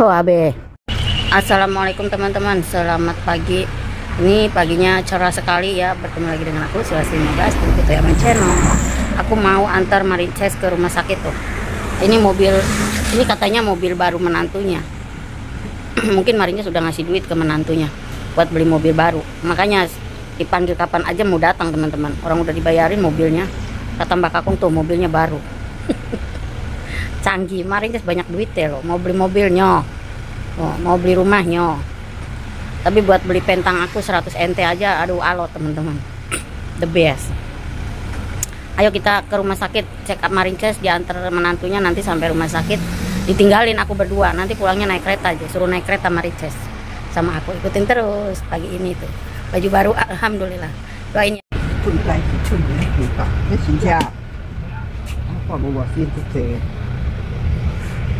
Oh, abe. Assalamualaikum teman-teman. Selamat pagi. Ini paginya cerah sekali ya. Bertemu lagi dengan aku Sulasi 15 di Kutu Yaman Channel. Aku mau antar Marices ke rumah sakit tuh. Ini mobil, ini katanya mobil baru menantunya. Mungkin Marinya sudah ngasih duit ke menantunya buat beli mobil baru. Makanya dipanggil kapan aja mau datang teman-teman. Orang udah dibayarin mobilnya. Kata Mbak Kakung tuh mobilnya baru. Canggih Marices banyak duit ya loh mau beli mobilnya oh, mau beli rumahnya tapi buat beli pentang aku 100 NT aja aduh alot teman-teman the best ayo kita ke rumah sakit check up Marices diantar menantunya nanti sampai rumah sakit ditinggalin aku berdua nanti pulangnya naik kereta aja suruh naik kereta Marices sama aku ikutin terus pagi ini tuh baju baru alhamdulillah doain ya 出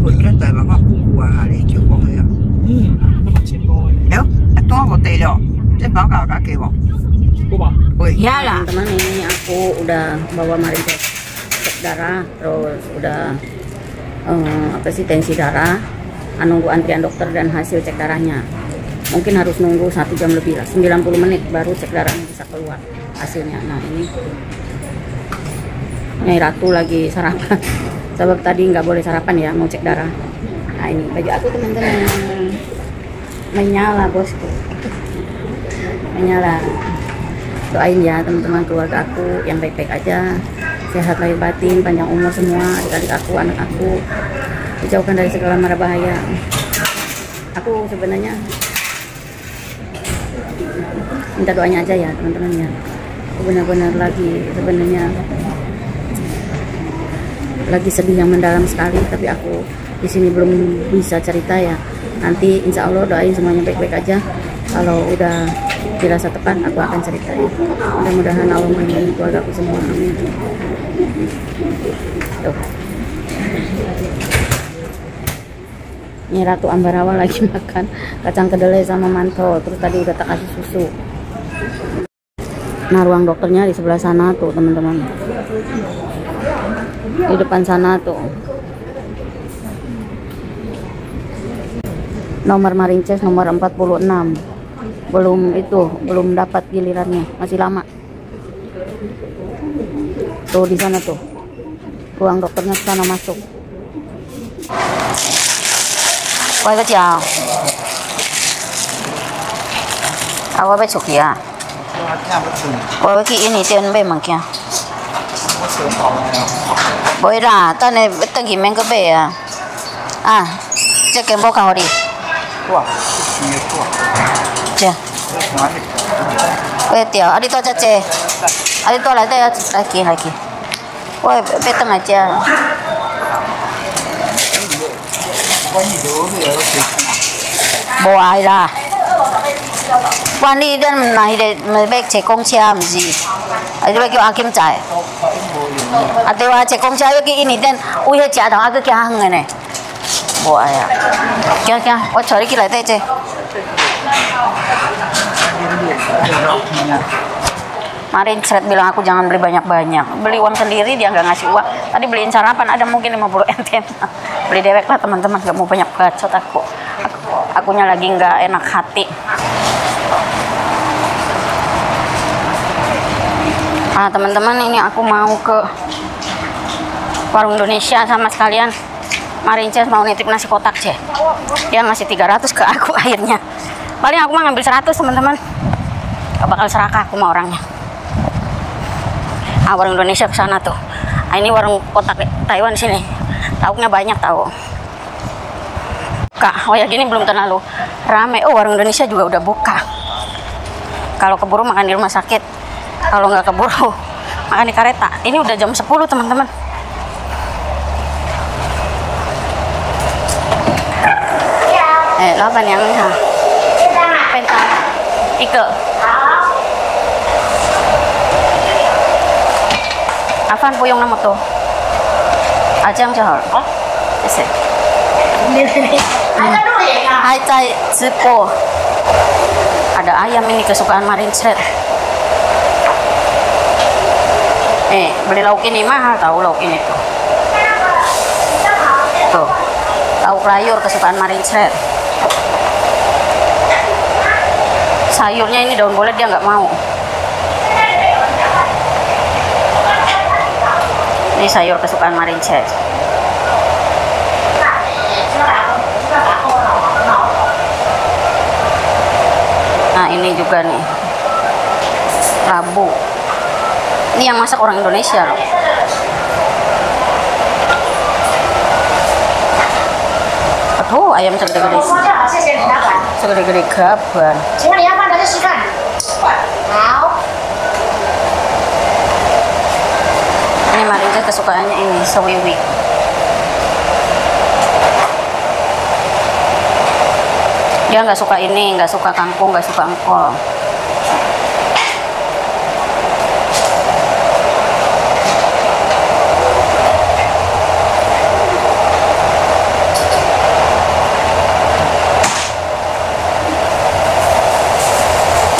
佢咧就係慢慢估啊，你叫我去啊。嗯，一千個。好，多個地咯，即係把價格幾旺。Bu Pak. Iya lah. Teman ini aku udah bawa mari cek darah, terus udah eh, apa sih tensi darah, nunggu antrian dokter dan hasil cek darahnya. Mungkin harus nunggu satu jam lebih lah, 90 menit baru cek darahnya bisa keluar hasilnya. Nah ini, Nyai Ratu lagi sarapan sebab tadi nggak boleh sarapan ya mau cek darah. Nah ini. Baju aku teman-teman menyala bosku menyala. Doain ya teman-teman keluarga aku yang baik-baik aja. Sehat lahir batin panjang umur semua adik-adik aku anak aku. Dijauhkan dari segala mara bahaya. Aku sebenarnya minta doanya aja ya teman-teman ya. Aku benar-benar lagi sebenarnya lagi sedih yang mendalam sekali tapi aku di sini belum bisa cerita ya. Nanti insya Allah doain semuanya baik-baik aja. Kalau udah dirasa tepat aku akan ceritain. Mudah-mudahan Allah melindungi keluarga aku semua. Amin. Tuh. Ini Ratu Ambarawa lagi makan kacang kedelai sama mantul terus tadi udah tak kasih susu. Nah ruang dokternya di sebelah sana tuh teman-teman di depan sana tuh. Nomor Marinces nomor 46 belum itu belum dapat gilirannya. Masih lama. Tuh di sana tuh. Ruang dokternya sana masuk. Wah kecil chiều besok ya. Wah sụt ini quay bởi ra tao này, tao nghĩ mình có bể à. À chắc cái bao cao đi. Chưa bây giờ ở đi tôi cho chê ở à, đi tôi lại đây lại kia lại kia. Ôi bây tao mà chê bộ ai ra? 佢有食， bố ai ra quan đi đến này để mà bé chạy công xe làm gì à đi kêu Akim chạy à tôi à chạy công xe cái ini đến ui hết trả thằng cái kia hăng này này bố ai à kia kia tôi chờ đi kia lại đây chơi Kemarin Seret bilang aku jangan beli banyak-banyak Beli uang sendiri dia nggak ngasih uang Tadi beliin sarapan ada mungkin 50 NT Beli dewek lah teman-teman Gak mau banyak bacot aku, aku Akunya lagi nggak enak hati Ah teman-teman ini aku mau ke Warung Indonesia sama sekalian. Marinces mau nitip nasi kotak ceh Dia ngasih 300 ke aku akhirnya. Paling aku mah ngambil 100 teman-teman. Gak bakal serakah aku sama orangnya. Ah warung Indonesia ke sana tuh. Ah, ini warung kotak Taiwan sini. Tahunya banyak tahu kak oh ya gini belum terlalu rame. Oh warung Indonesia juga udah buka. Kalau keburu makan di rumah sakit kalau nggak keburu makan di kereta ini udah jam 10 teman-teman. Eh lo apa nih yang ha? Pentas ike Afan puyong nama tuh. Ajang jahor oh ese Hai tai cepo ada ayam ini kesukaan Marin hai, Eh beli lauk ini mahal tahu lauk ini tuh. Tuh. Lauk layur kesukaan Marin Set Sayurnya ini daun bolet dia nggak mau. Ini sayur kesukaan Marin Set Nah ini juga nih. Labu ini yang masak orang Indonesia loh. Aduh ayam segede-gede segede-gede gaban. Ini Marinda kesukaannya ini sewiwi dia nggak suka ini nggak suka kangkung nggak suka engkol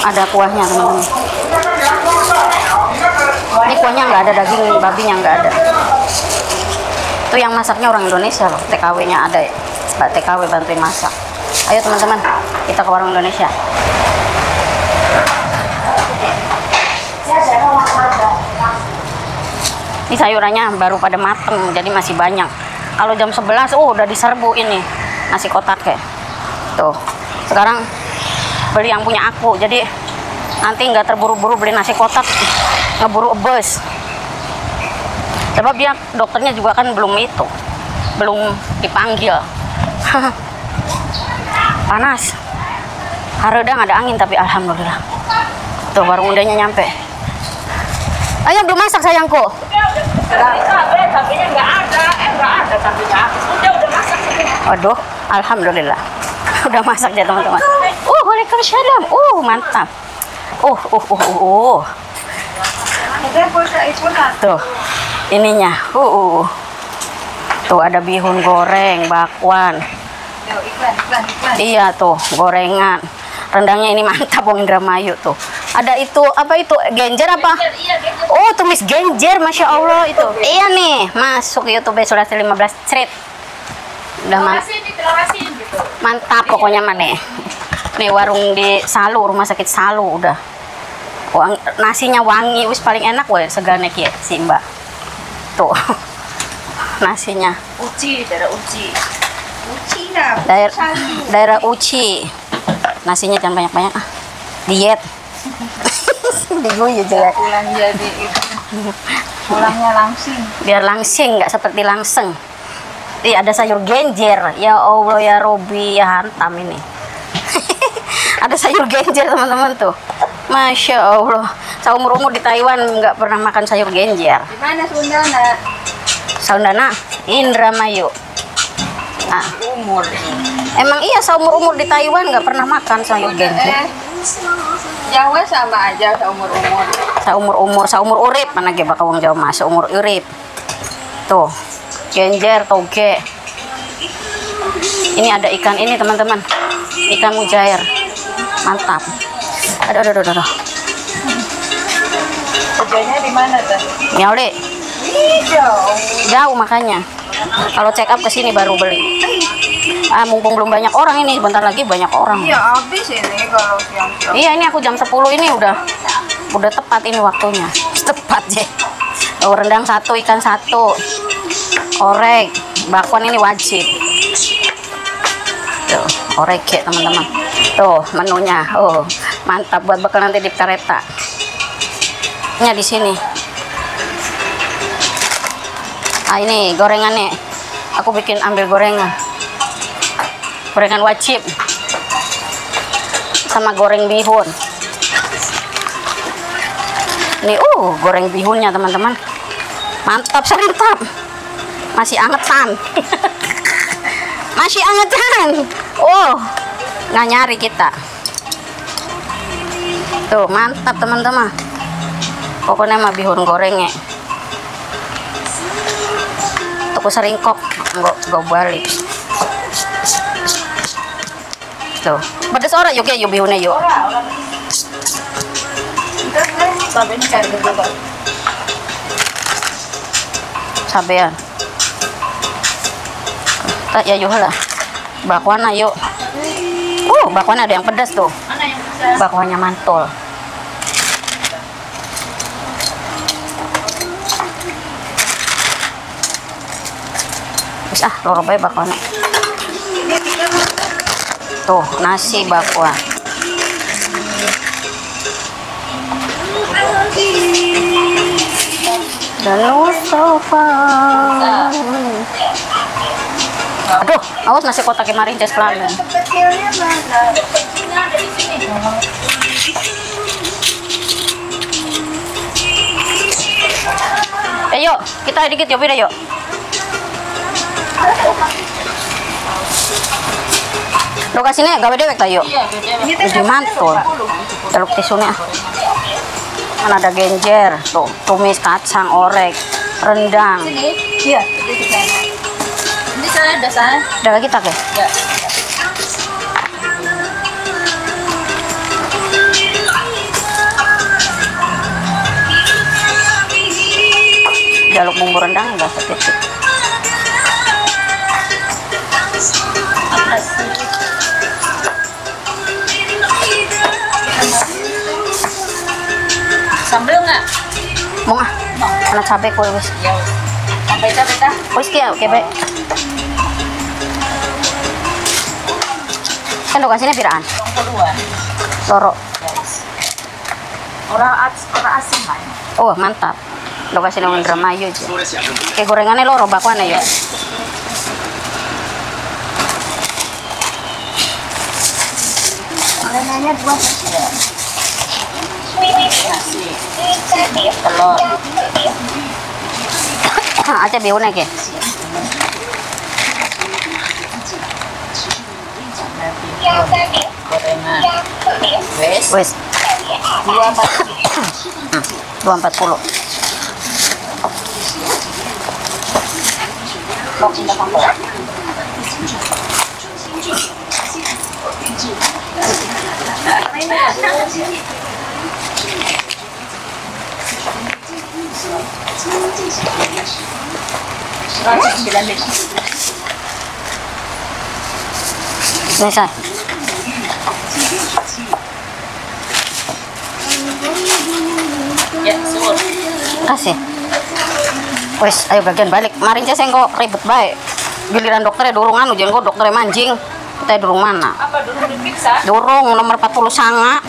ada kuahnya teman-teman ini kuahnya nggak ada daging babinya nggak ada. Itu yang masaknya orang Indonesia loh TKW nya ada ya. Pak TKW bantuin masak. Ayo teman-teman kita ke warung Indonesia. Ini sayurannya baru pada mateng jadi masih banyak. Kalau jam 11 oh udah diserbu ini. Nasi kotak ya. Tuh sekarang beli yang punya aku, jadi nanti nggak terburu-buru beli nasi kotak, ngeburu bus. Sebab dia dokternya juga kan belum itu, belum dipanggil. Panas. Haredang ada angin tapi alhamdulillah. Tuh warung undanya nyampe. Ayo belum masak sayangku. Waduh, alhamdulillah. Udah masak ya teman-teman. Waalaikumsalam. Uh, mantap. Uh, uh, uh, uh, uh. Tuh, ininya. Uh, uh, uh. Tuh ada bihun goreng, bakwan. Iya tuh, gorengan. Rendangnya ini mantap Wong Indramayu tuh. Ada itu apa itu genjer apa? Oh, tumis genjer, masya Allah itu. Iya nih, masuk YouTube sudah 15 cerit. Udah man- mantap pokoknya mana. Nih warung di Salu, rumah sakit Salu udah. Wang, nasinya wangi, wis paling enak weh segane kia si Mbak. Tuh. Nasinya Uci, daerah Uci. Uci lah. daerah daerah Uci. Nasinya jangan banyak-banyak ah. Diet. Diguyu jelek. Pulang jadi itu. Pulangnya langsing. biar langsing nggak seperti langseng Ih, ada sayur genjer ya Allah ya Robi ya hantam ini ada sayur genjer teman-teman tuh. Masya Allah. Seumur umur di Taiwan nggak pernah makan sayur genjer. Di mana Sundana? Saundana Indramayu. Nah, Umur. emang iya seumur umur di Taiwan nggak pernah makan sayur genjer. Eh, Jawa sama aja seumur umur. seumur umur seumur urip. Mana ge bakal wong Jawa mah seumur urip. Tuh. Genjer toge. Ini ada ikan ini teman-teman. Ikan mujair mantap. Aduh aduh aduh, aduh. Kerjanya di mana tuh? Nyaule Jauh. jauh makanya. Kalau check up ke sini baru beli. Ah mumpung belum banyak orang ini. Bentar lagi banyak orang. Ya habis ini kalau siang-siang. iya ini aku jam 10 ini udah udah tepat ini waktunya. Tepat je oh, rendang satu ikan satu. Orek bakwan ini wajib tuh orek ya teman-teman. Tuh menunya. Oh mantap buat bekal nanti di kereta. Nya di sini. Ah ini gorengannya. Aku bikin ambil gorengan. Gorengan wajib. Sama goreng bihun. Ini uh goreng bihunnya teman-teman. Mantap serintap. Masih angetan. Masih angetan oh nggak nyari kita. Tuh mantap teman-teman. Pokoknya mah bihun gorengnya. Tuku seringkok nggak nggak balik. Tuh pedes orang yuk ya yuk bihunnya yuk. Sabean. Tak ya yuk lah bakwan yuk uh bakwan ada yang pedas tuh. Mana yang bisa? bakwannya mantul. Ah loro bae bakwannya? Tuh nasi bakwan. Dan sofa. Aduh awas nasi kotak kemarin mana? Ada di sini. Eh kita dikit yuk, beda yuk. Lo kasih gawe dewek ta yuk. Iya, beda. Jadi mantul. Teluk tisunya. Kan ada genjer, tuh, tumis kacang, orek, rendang. Iya, sana. Udah kita ke? Ya. Jaluk bumbu rendang enggak sedikit. Atas. Sambel nggak? Mau ah, Mau. anak cabai kue wis. Ya. wes. Sampai capek dah. Wis kia, oke baik. Kan lo kasihnya piraan? Loro. Ya, wes. Orang as orang asing kan? Oh, mantap. Lo kasih nang Indramayu aja. Kayak gorengannya loro bakwannya ya. Gorengannya dua ya. Nasi. Telur. aja bihunnya ke. Wes. Wes, Dua empat. dua empat puluh. Mau pindah say. Ya. Kasih. Wes, ayo bagian balik. Marin saya kok ribet baik. Giliran dokternya durung anu, jangan kok dokternya mancing. Kita durung mana? Apa dulu diperiksa? Durung nomor 40 sanga.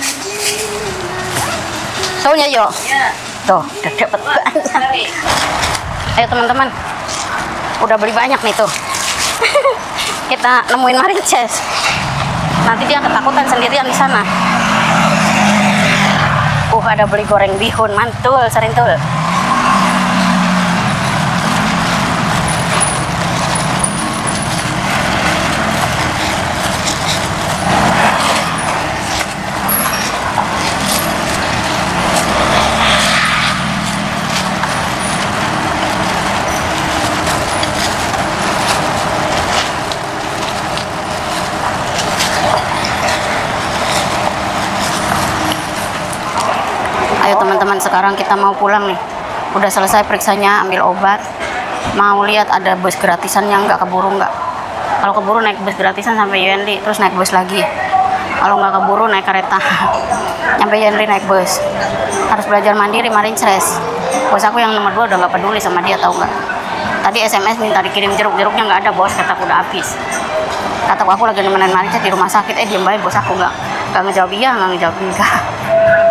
Soalnya yo. Ya, Tuh, udah dapet banyak. Ayo teman-teman. Udah beli banyak nih tuh. Kita nemuin Marinces. Nanti dia ketakutan sendirian di sana. Uh, ada beli goreng bihun, mantul, serintul. Ayo teman-teman, sekarang kita mau pulang nih. Udah selesai periksanya, ambil obat. Mau lihat ada bus gratisan yang nggak keburu nggak? Kalau keburu naik bus gratisan sampai Yenli, terus naik bus lagi. Kalau nggak keburu naik kereta. Sampai Yenli naik bus. Harus belajar mandiri, marin stres. Bos aku yang nomor dua udah nggak peduli sama dia, tahu nggak? tadi SMS minta dikirim jeruk-jeruknya nggak ada bos kataku udah habis kataku aku lagi nemenin Marica di rumah sakit eh diem baik bos aku nggak nggak ngejawab iya nggak ngejawab enggak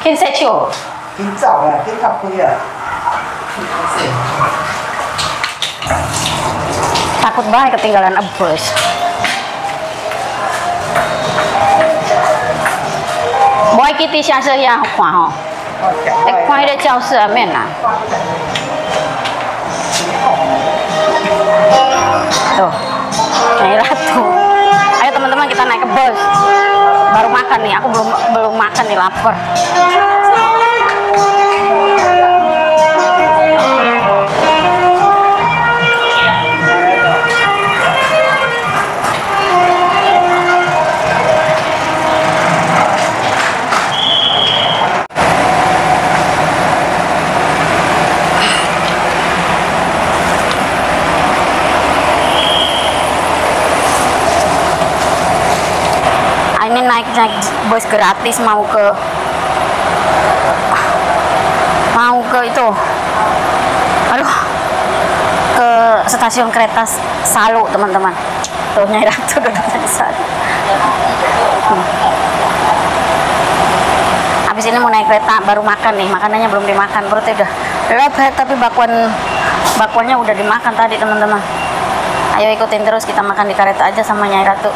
Kin ya, ya. Takut banget ketinggalan abus. Boy kita siapa yang kuah Eh kuah dia jauh semen lah. Tuh, ini ratu. Ayo teman-teman kita naik ke bus. Baru makan nih, aku belum belum makan nih lapar. Bus gratis mau ke mau ke itu. Aduh ke stasiun kereta Salu teman-teman. Tuh Nyai Ratu duduknya di sana. Hmm. habis ini mau naik kereta baru makan nih. Makanannya belum dimakan perutnya udah lebat tapi bakwan bakwannya udah dimakan tadi teman-teman. Ayo ikutin terus kita makan di kereta aja sama Nyai Ratu